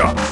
Saga.